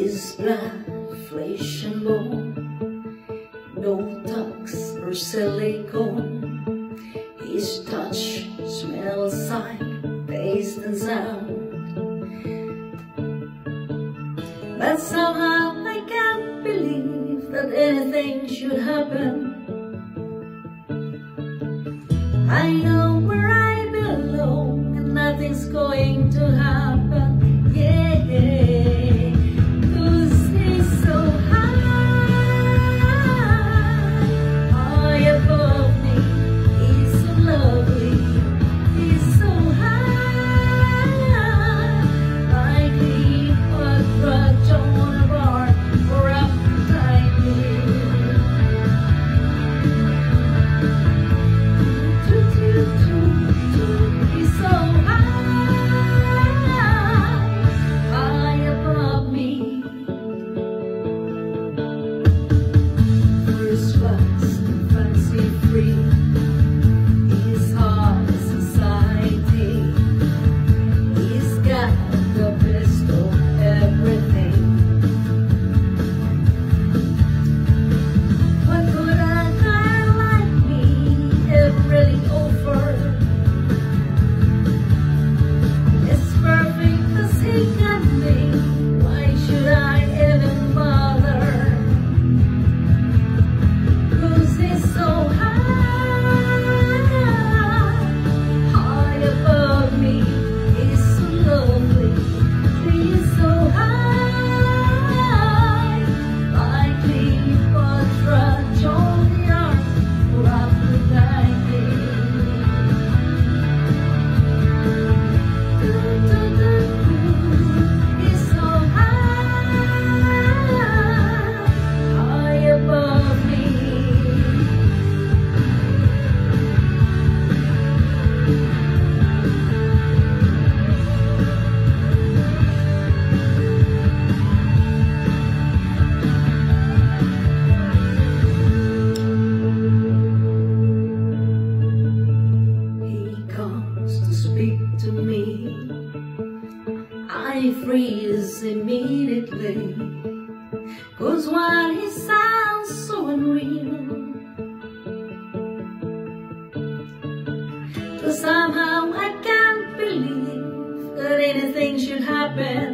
His blood, flesh and bone, no talks or silicone. His touch, smell, sight, taste and sound. But somehow I can't believe that anything should happen. I know where I belong and nothing's going to happen. Free. I freeze immediately. Cause what he sounds so unreal. Cause somehow I can't believe that anything should happen.